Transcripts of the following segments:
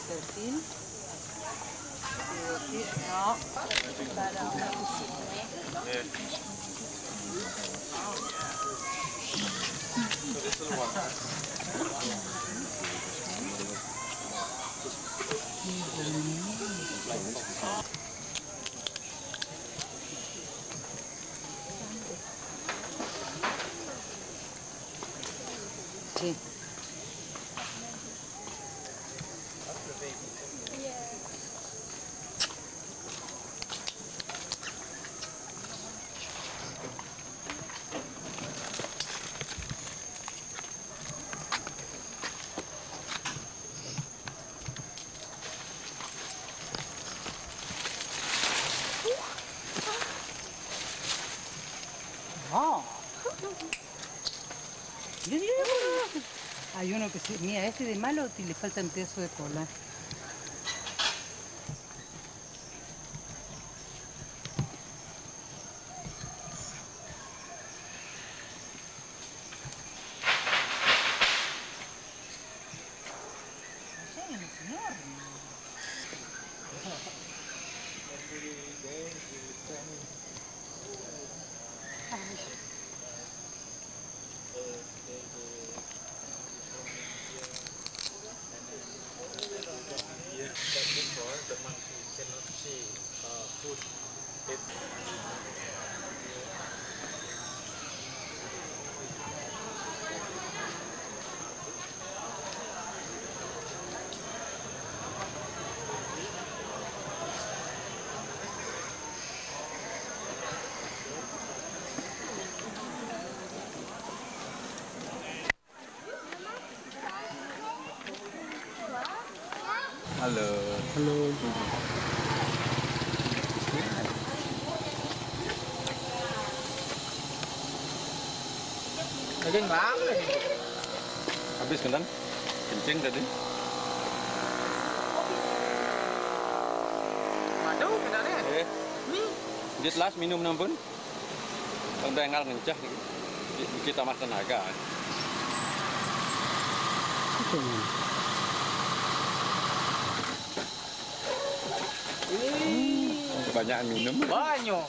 de. Sí. Hay uno que se. Mira, este de malo y le faltan pedazo de cola. someone who cannot see uh, food. It, Hello. Halo. Lagi ngelam. Habis kan? Kencing tadi. Waduh, kenalnya. Eh. Just last minum nampun. Kalau dengar ngencah gitu. Kita tambah tenaga. Yun. Kebanyakan minum. Banyak.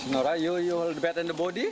Sinora, you you hold the bed and the body.